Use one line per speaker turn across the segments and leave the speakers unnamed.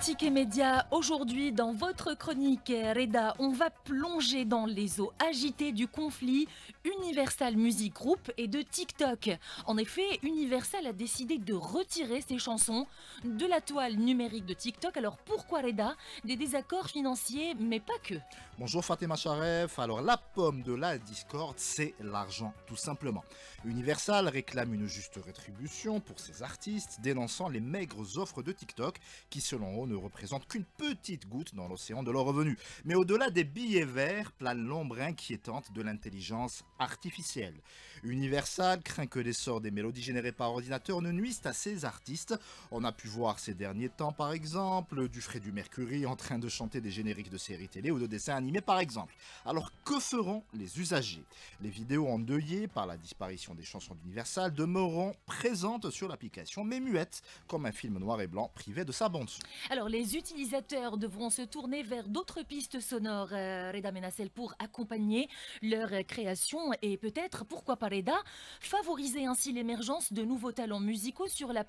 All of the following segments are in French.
Ticket Média, aujourd'hui dans votre chronique Reda, on va plonger dans les eaux agitées du conflit Universal Music Group et de TikTok. En effet, Universal a décidé de retirer ses chansons de la toile numérique de TikTok. Alors pourquoi Reda? Des désaccords financiers, mais pas que.
Bonjour Fatima Charef. Alors la pomme de la Discord, c'est l'argent, tout simplement. Universal réclame une juste rétribution pour ses artistes, dénonçant les maigres offres de TikTok qui selon ne représentent qu'une petite goutte dans l'océan de leurs revenus. Mais au-delà des billets verts plane l'ombre inquiétante de l'intelligence artificielle. Universal craint que l'essor des mélodies générées par ordinateur ne nuisent à ses artistes. On a pu voir ces derniers temps par exemple du du Mercury en train de chanter des génériques de séries télé ou de dessins animés par exemple. Alors que feront les usagers? Les vidéos endeuillées par la disparition des chansons d'Universal demeureront présentes sur l'application mais muettes comme un film noir et blanc privé de sa bande
Alors les utilisateurs devront se tourner vers d'autres pistes sonores, euh, Reda Menacel, pour accompagner leur création et peut-être, pourquoi pas Reda, favoriser ainsi l'émergence de nouveaux talents musicaux sur la,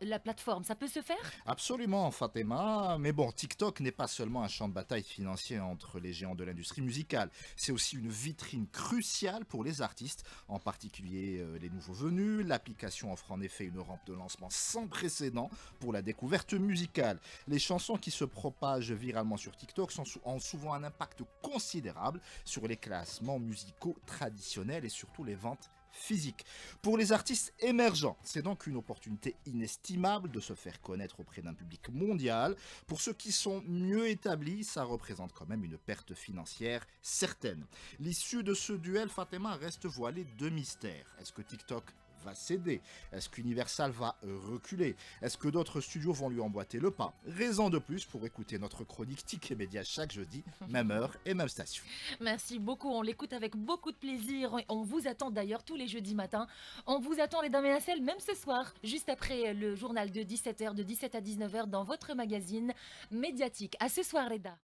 la plateforme. Ça peut se faire?
Absolument, Fatima. Mais bon, TikTok n'est pas seulement un champ de bataille financier entre les géants de l'industrie musicale. C'est aussi une vitrine cruciale pour les artistes, en particulier euh, les nouveaux venus. L'application offre en effet une rampe de lancement sans précédent pour la découverte musicale. Les chansons qui se propagent viralement sur TikTok ont souvent un impact considérable sur les classements musicaux traditionnels et surtout les ventes physiques. Pour les artistes émergents, c'est donc une opportunité inestimable de se faire connaître auprès d'un public mondial. Pour ceux qui sont mieux établis, ça représente quand même une perte financière certaine. L'issue de ce duel, Fatima, reste voilée de mystère. Est-ce que TikTok va céder Est-ce qu'Universal va reculer? Est-ce que d'autres studios vont lui emboîter le pas? Raison de plus pour écouter notre chronique Ticket Média chaque jeudi, même heure et même station.
Merci beaucoup, on l'écoute avec beaucoup de plaisir. On vous attend d'ailleurs tous les jeudis matins. On vous attend les dames et la même ce soir, juste après le journal de 17h, de 17 à 19h dans votre magazine médiatique. À ce soir, Reda.